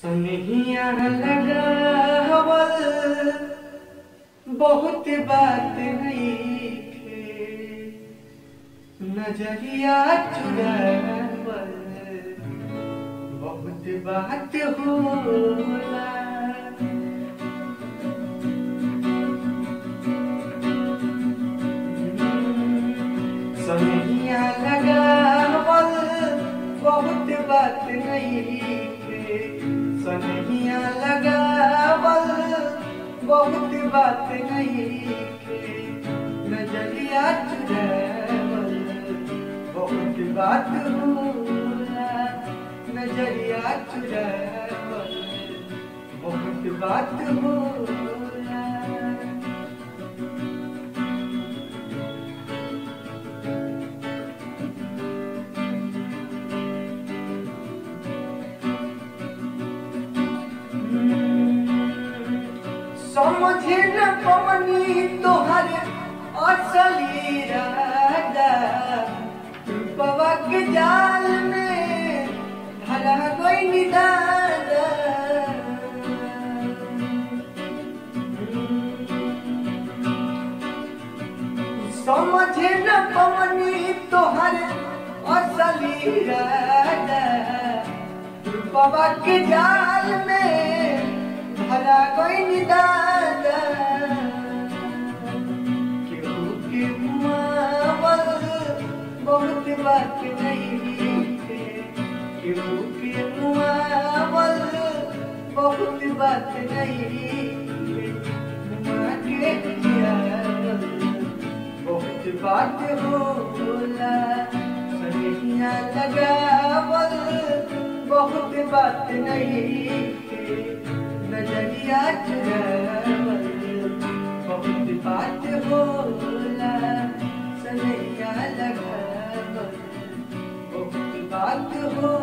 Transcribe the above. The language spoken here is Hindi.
सनहिया लगावल बहुत बात नहीं थे नज़रिया चुरावल बहुत बात होला। सनहिया लगावल बहुत बात नहीं थे सनहिया लगावल, बहुत बात नहीं नज़रिया चुरावल, बहुत बात होला नज़रिया चुरावल, बहुत बात होला समझे न पवनी तोहर असली राजा जाल में धरा गई निदादा समझे न पवनी तोहर असली रूपवा जाल में धरा गई निदादा बहुत बात नहीं थे केहू के मुआवल बहुत बात नहीं के बहुत बात होला सनहिया लगावल बहुत बात नहीं नज़रिया बहुत बात सनहिया लगावल बहुत बात होला